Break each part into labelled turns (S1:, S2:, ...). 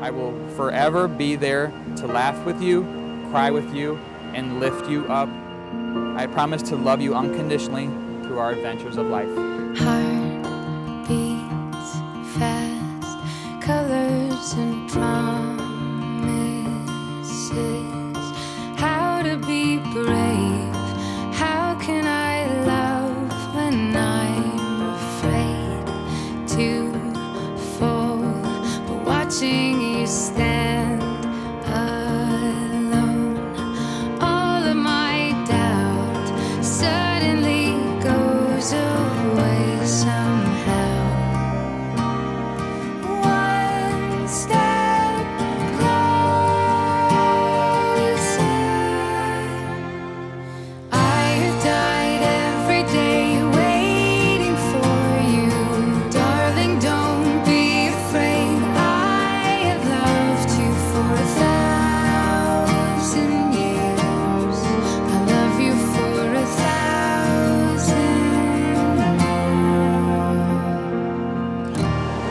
S1: I will forever be there to laugh with you, cry with you, and lift you up. I promise to love you unconditionally through our adventures of life.
S2: Heart beats fast, colors and promises. Watching you stand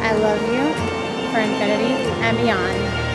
S3: I love you for infinity and beyond.